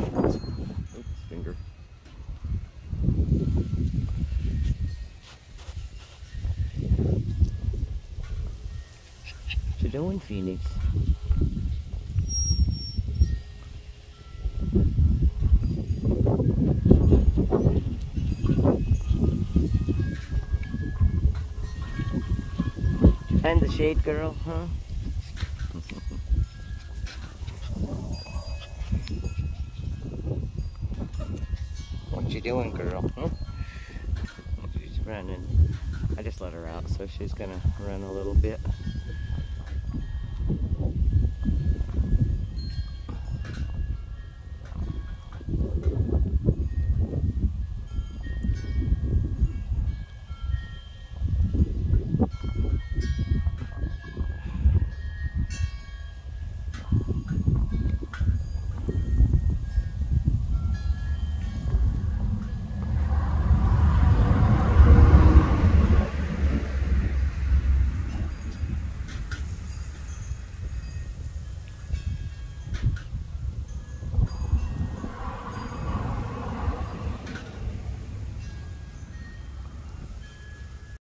Oops, finger. What you doing, Phoenix? And the shade girl, huh? What you doing, girl? Huh? She's running. I just let her out, so she's gonna run a little bit.